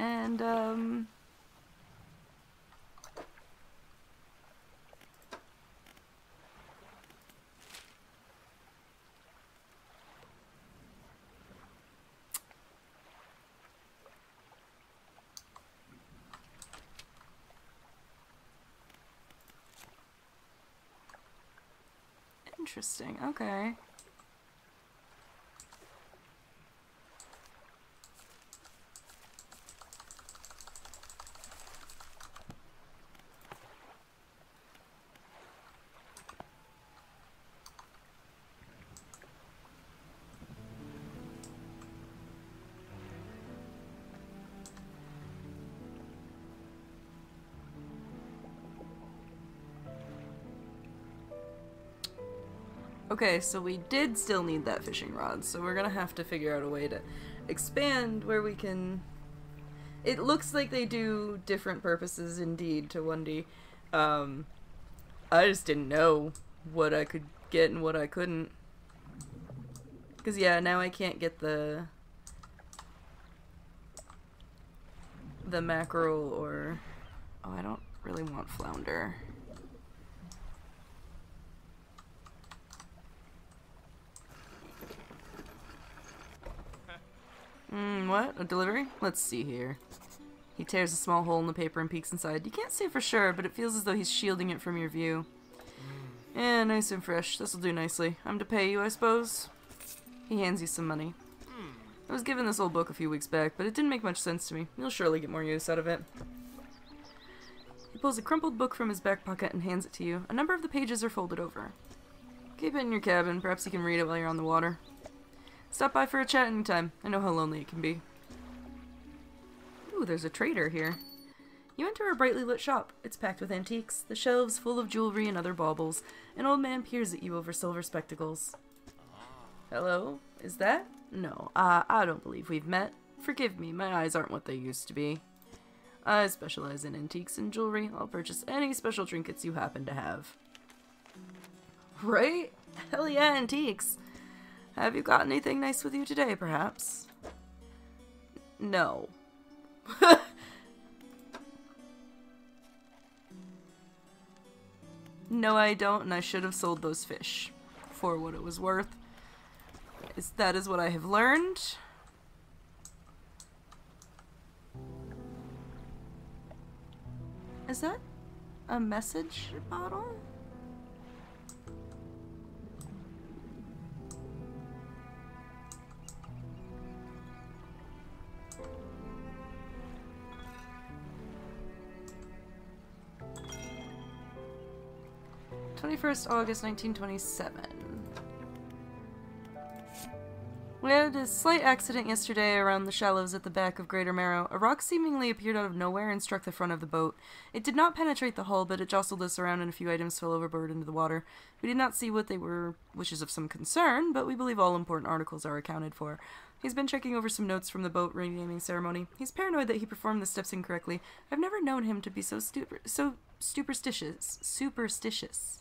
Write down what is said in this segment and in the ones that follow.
And, um... Interesting, okay. Okay, so we did still need that fishing rod, so we're gonna have to figure out a way to expand where we can... It looks like they do different purposes indeed to 1D. Um, I just didn't know what I could get and what I couldn't. Because yeah, now I can't get the... the mackerel or... Oh, I don't really want flounder. Mm, what? A delivery? Let's see here. He tears a small hole in the paper and peeks inside. You can't say for sure, but it feels as though he's shielding it from your view. Yeah, nice and fresh. This'll do nicely. I'm to pay you, I suppose? He hands you some money. I was given this old book a few weeks back, but it didn't make much sense to me. You'll surely get more use out of it. He pulls a crumpled book from his back pocket and hands it to you. A number of the pages are folded over. Keep it in your cabin. Perhaps you can read it while you're on the water. Stop by for a chat anytime. I know how lonely it can be. Ooh, there's a trader here. You enter a brightly lit shop. It's packed with antiques, the shelves full of jewelry and other baubles. An old man peers at you over silver spectacles. Hello? Is that? No, uh, I don't believe we've met. Forgive me, my eyes aren't what they used to be. I specialize in antiques and jewelry. I'll purchase any special trinkets you happen to have. Right? Hell yeah, antiques. Have you got anything nice with you today, perhaps? No. no, I don't, and I should have sold those fish for what it was worth. That is what I have learned. Is that a message bottle? Twenty-first August, nineteen twenty-seven. We had a slight accident yesterday around the shallows at the back of Greater Marrow. A rock seemingly appeared out of nowhere and struck the front of the boat. It did not penetrate the hull, but it jostled us around and a few items fell overboard into the water. We did not see what they were, which is of some concern, but we believe all important articles are accounted for. He's been checking over some notes from the boat renaming ceremony. He's paranoid that he performed the steps incorrectly. I've never known him to be so stuper so superstitious. Superstitious.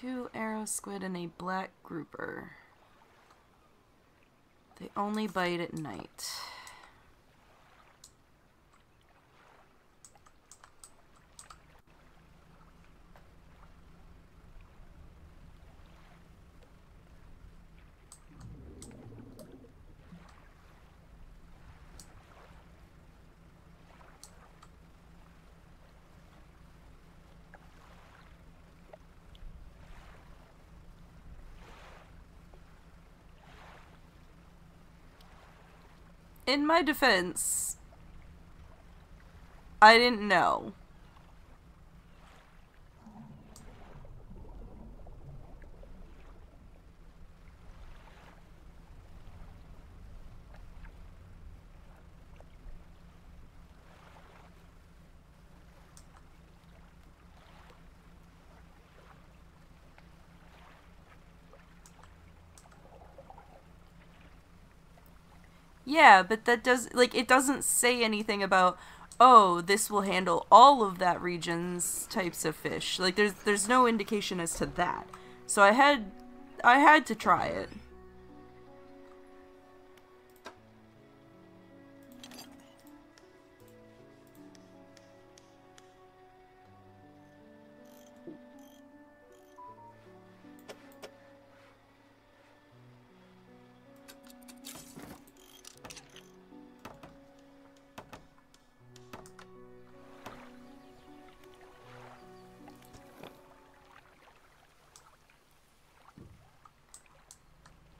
Two arrow squid and a black grouper. They only bite at night. In my defense, I didn't know. Yeah, but that does like it doesn't say anything about oh, this will handle all of that region's types of fish. Like there's there's no indication as to that. So I had I had to try it.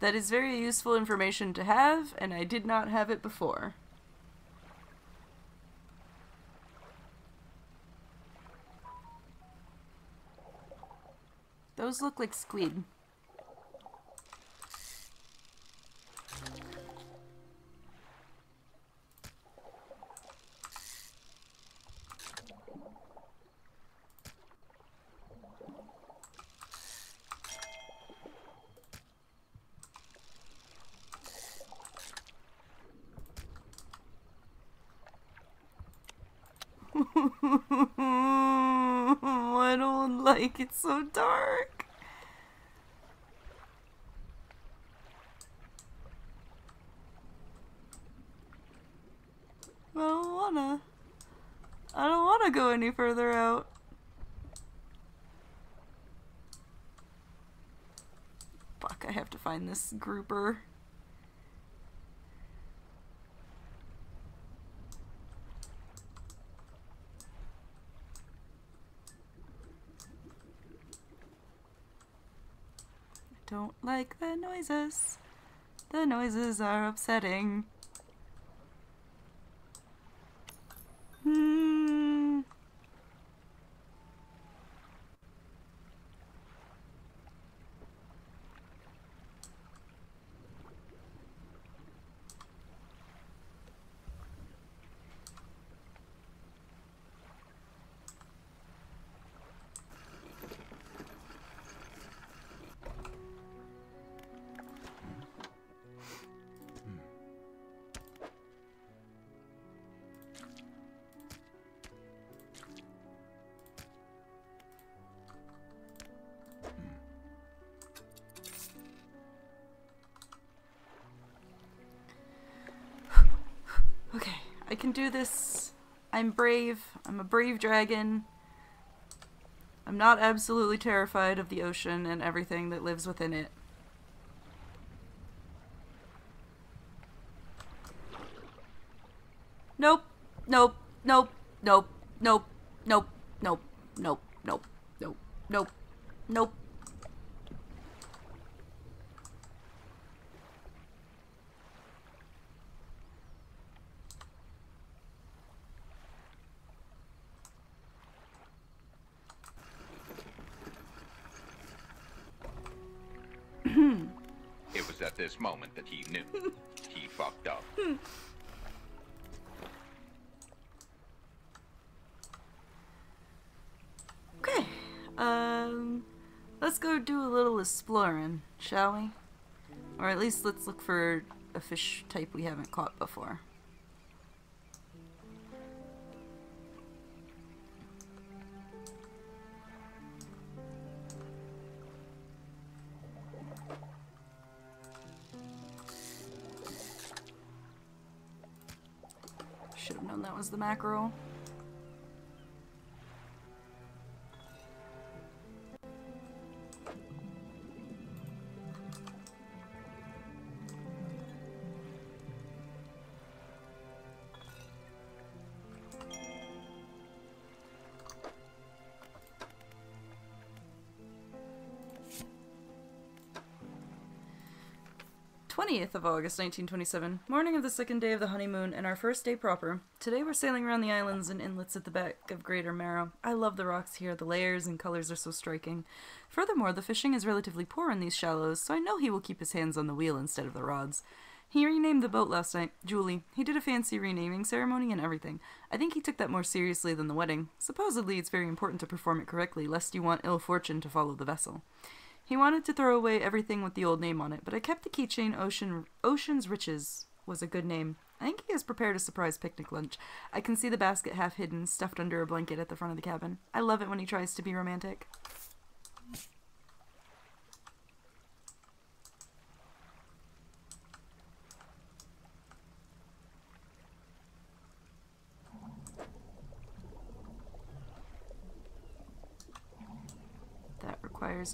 That is very useful information to have, and I did not have it before. Those look like squid. I don't like it so dark. I don't wanna. I don't wanna go any further out. Fuck, I have to find this grouper. Don't like the noises. The noises are upsetting. Can do this. I'm brave. I'm a brave dragon. I'm not absolutely terrified of the ocean and everything that lives within it. Nope. Nope. Nope. Nope. Nope. Nope. Nope. Nope. Nope. Nope. Nope. Nope. It was at this moment that he knew. he fucked up. Okay. Um, let's go do a little exploring, shall we? Or at least let's look for a fish type we haven't caught before. Have known that was the mackerel. Twentieth of August, nineteen twenty-seven, morning of the second day of the honeymoon, and our first day proper. Today we're sailing around the islands and inlets at the back of Greater Marrow. I love the rocks here; the layers and colors are so striking. Furthermore, the fishing is relatively poor in these shallows, so I know he will keep his hands on the wheel instead of the rods. He renamed the boat last night, Julie. He did a fancy renaming ceremony and everything. I think he took that more seriously than the wedding. Supposedly, it's very important to perform it correctly, lest you want ill fortune to follow the vessel. He wanted to throw away everything with the old name on it, but I kept the keychain Ocean Ocean's Riches was a good name. I think he has prepared a surprise picnic lunch. I can see the basket half hidden, stuffed under a blanket at the front of the cabin. I love it when he tries to be romantic.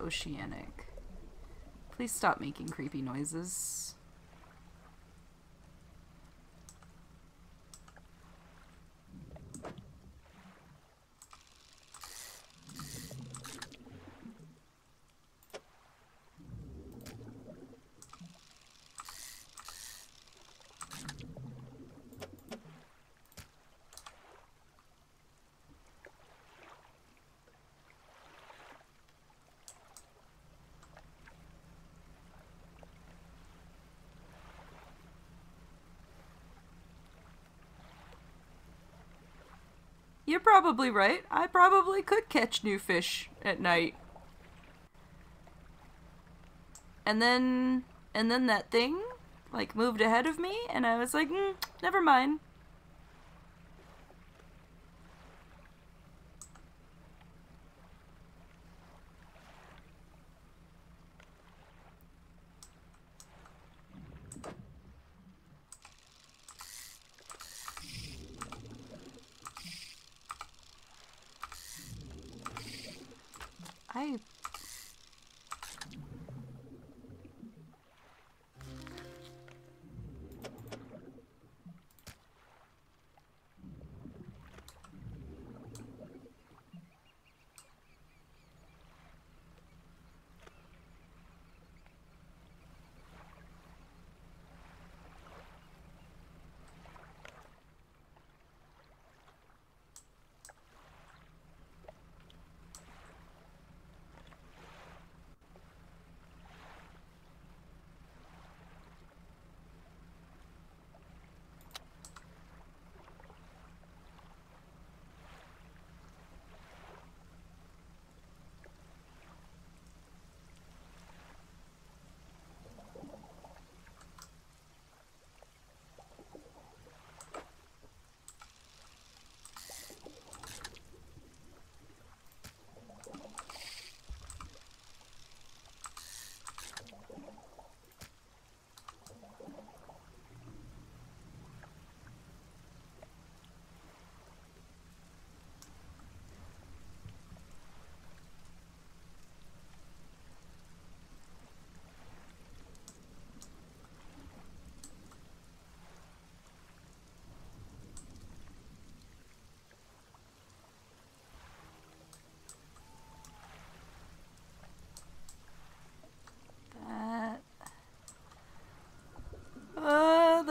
Oceanic. Please stop making creepy noises. You're probably right. I probably could catch new fish at night. And then, and then that thing, like, moved ahead of me, and I was like, mm, never mind.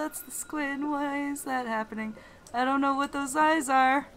That's the squid. Why is that happening? I don't know what those eyes are.